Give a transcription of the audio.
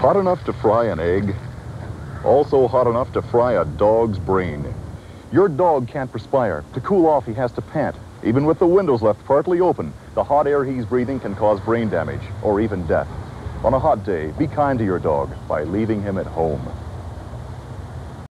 Hot enough to fry an egg, also hot enough to fry a dog's brain. Your dog can't perspire. To cool off, he has to pant. Even with the windows left partly open, the hot air he's breathing can cause brain damage or even death. On a hot day, be kind to your dog by leaving him at home.